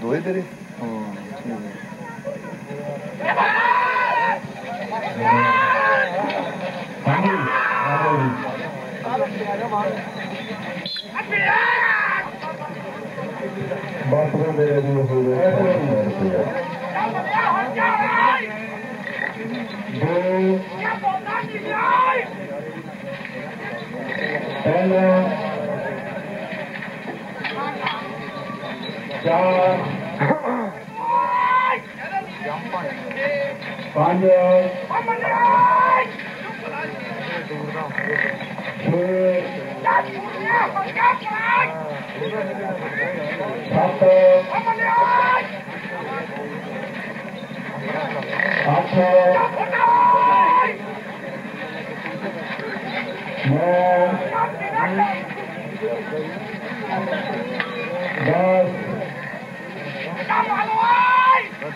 Дойдери. Batman dele no jogo. Dois. Ela. Spaniel. Satu. Satu.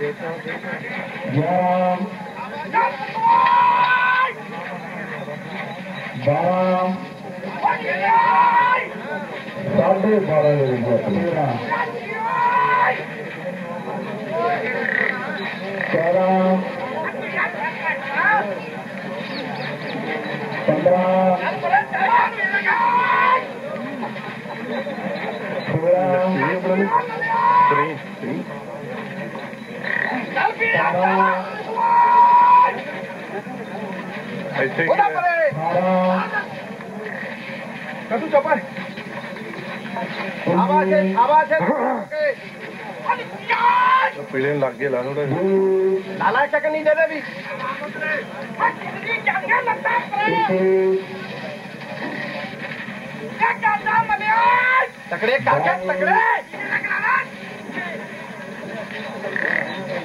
ग्यारह बारह साढ़े बारह तेरह चौदह I think कटू चौपर आवाज़ है आवाज़ है पिळेन लागली लहान लाला का नाही तकडे तकडे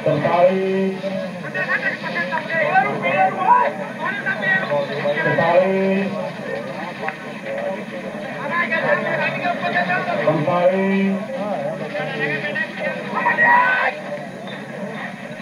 Kembali Kembali Kembali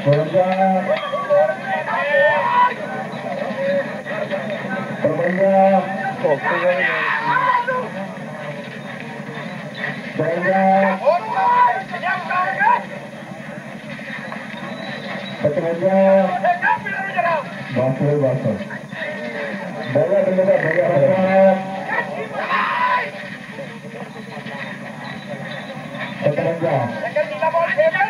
Perbanyak Perbanyak Banyak Perbanyak Basul basul Banyak pendekat banyak pendekat Perbanyak Perbanyak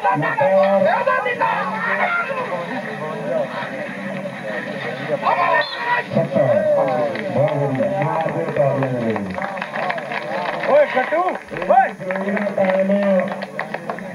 Yalla